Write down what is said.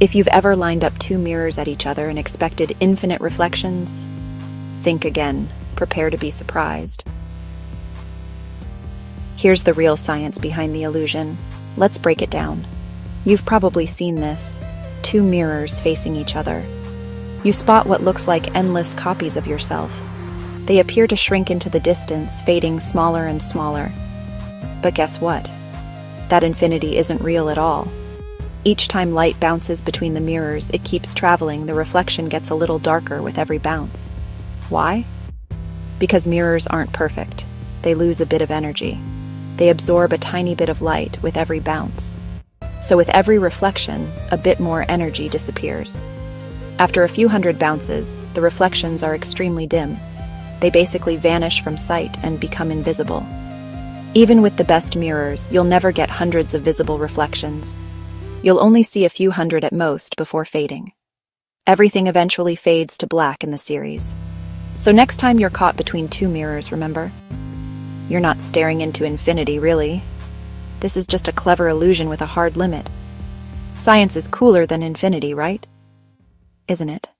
If you've ever lined up two mirrors at each other and expected infinite reflections, think again. Prepare to be surprised. Here's the real science behind the illusion. Let's break it down. You've probably seen this two mirrors facing each other. You spot what looks like endless copies of yourself. They appear to shrink into the distance, fading smaller and smaller. But guess what? That infinity isn't real at all. Each time light bounces between the mirrors, it keeps traveling, the reflection gets a little darker with every bounce. Why? Because mirrors aren't perfect. They lose a bit of energy. They absorb a tiny bit of light with every bounce. So with every reflection, a bit more energy disappears. After a few hundred bounces, the reflections are extremely dim. They basically vanish from sight and become invisible. Even with the best mirrors, you'll never get hundreds of visible reflections. You'll only see a few hundred at most before fading. Everything eventually fades to black in the series. So next time you're caught between two mirrors, remember? You're not staring into infinity, really. This is just a clever illusion with a hard limit. Science is cooler than infinity, right? Isn't it?